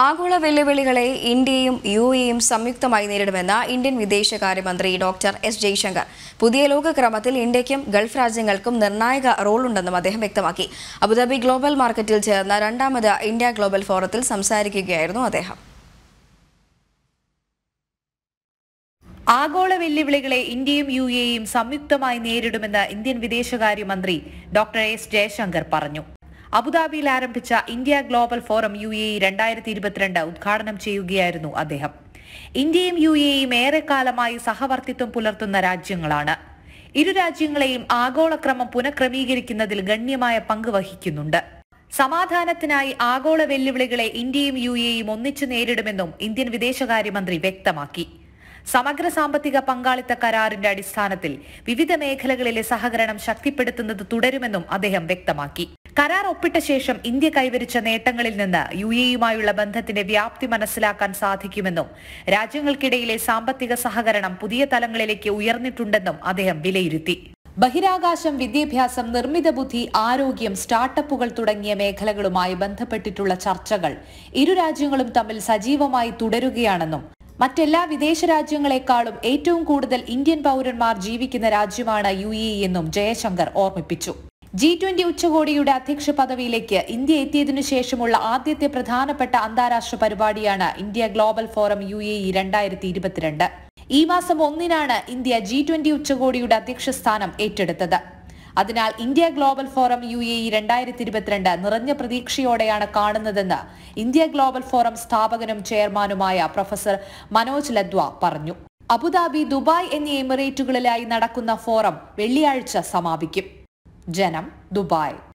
ആഗോള വെല്ലുവിളികളെ ഇന്ത്യയും യു എയും സംയുക്തമായി നേരിടുമെന്ന് ഇന്ത്യൻ വിദേശകാര്യമന്ത്രി ഡോക്ടർ എസ് ജയശങ്കർ. പുതിയ ലോകക്രമത്തിൽ ഇന്ത്യക്കും ഗൾഫ് രാജ്യങ്ങൾക്കും നിർണായക റോളുണ്ടെന്നും അദ്ദേഹം വ്യക്തമാക്കി. അബുദാബി ഗ്ലോബൽ മാർക്കറ്റിൽ ചേർന്ന രണ്ടാമത് ഇന്ത്യ ഗ്ലോബൽ ഫോറത്തിൽ സംസാരിക്കുകയായിരുന്നു അദ്ദേഹം. ആഗോള വെല്ലുവിളികളെ ഇന്ത്യയും യു എയും സംയുക്തമായി നേരിടുമെന്ന് ഇന്ത്യൻ വിദേശകാര്യമന്ത്രി ഡോക്ടർ എസ് ജയശങ്കർ പറഞ്ഞു. അബുദാബിയിൽ ആരംഭിച്ച India Global Forum U A രണ്ടായിരത്തി ഇരുപത്തിരണ്ട് ഉദ്ഘാടനം ചെയ്യുകയായിരുന്നു അദ്ദേഹം. ഇന്ത്യയും യു എയും ഏറെക്കാലമായി സഹവർത്തിത്വം പുലർത്തുന്ന രാജ്യങ്ങളാണ്. ഇരു രാജ്യങ്ങളെയും ആഗോളക്രമം പുനഃക്രമീകരിക്കുന്നതിൽ ഗണ്യമായ പങ്ക് വഹിക്കുന്നുണ്ട്. സമാധാനത്തിനായി ആഗോള വെല്ലുവിളികളെ ഇന്ത്യയും യു എയും ഒന്നിച്ചു നേരിടുമെന്നും ഇന്ത്യൻ വിദേശകാര്യമന്ത്രി വ്യക്തമാക്കി. സമഗ്ര സാമ്പത്തിക പങ്കാളിത്ത കരാറിന്റെ അടിസ്ഥാനത്തിൽ വിവിധ മേഖലകളിലെ സഹകരണം ശക്തിപ്പെടുത്തുന്നത് തുടരുമെന്നും അദ്ദേഹം വ്യക്തമാക്കി. കരാർ ഒപ്പിട്ട ശേഷം ഇന്ത്യ കൈവരിച്ച നേട്ടങ്ങളിൽ നിന്ന് യു എയുമായുള്ള ബന്ധത്തിന്റെ വ്യാപ്തി മനസ്സിലാക്കാൻ സാധിക്കുമെന്നും രാജ്യങ്ങൾക്കിടയിലെ സാമ്പത്തിക സഹകരണം പുതിയ തലങ്ങളിലേക്ക് ഉയർന്നിട്ടുണ്ടെന്നും അദ്ദേഹം വിലയിരുത്തി. ബഹിരാകാശം വിദ്യാഭ്യാസം നിർമ്മിത ബുദ്ധി ആരോഗ്യം സ്റ്റാർട്ടപ്പുകൾ തുടങ്ങിയ മേഖലകളുമായി ബന്ധപ്പെട്ടിട്ടുള്ള ചർച്ചകൾ ഇരു രാജ്യങ്ങളും തമ്മിൽ സജീവമായി തുടരുകയാണെന്നും മറ്റെല്ലാ വിദേശ രാജ്യങ്ങളെക്കാളും ഏറ്റവും കൂടുതൽ ഇന്ത്യൻ പൗരന്മാർ ജീവിക്കുന്ന രാജ്യമാണ് യു എന്നും ജയശങ്കർ ഓർമ്മിപ്പിച്ചു. ജി ട്വന്റി ഉച്ചകോടിയുടെ അധ്യക്ഷ പദവിയിലേക്ക് ഇന്ത്യ എത്തിയതിനു ശേഷമുള്ള ആദ്യത്തെ പ്രധാനപ്പെട്ട അന്താരാഷ്ട്ര പരിപാടിയാണ് India Global Forum U A E രണ്ടായിരത്തി ഇരുപത്തിരണ്ട് ഈ മാസം ഒന്നിനാണ് ഇന്ത്യ ജി ട്വന്റി ഉച്ചകോടിയുടെ അധ്യക്ഷ സ്ഥാനം ഏറ്റെടുത്തത്. അതിനാൽ India Global Forum U A E രണ്ടായിരത്തി ഇരുപത്തിരണ്ട് നിറഞ്ഞ പ്രതീക്ഷയോടെയാണ് കാണുന്നതെന്ന് ഇന്ത്യ ഗ്ലോബൽ ഫോറം സ്ഥാപകനും ചെയർമാനുമായ പ്രൊഫസർ മനോജ് ലദ്വ പറഞ്ഞു. അബുദാബി ദുബായ് എന്നീ എമിറേറ്റുകളിലായി നടക്കുന്ന ഫോറം വെള്ളിയാഴ്ച സമാപിക്കും. ജനം ദുബായ്.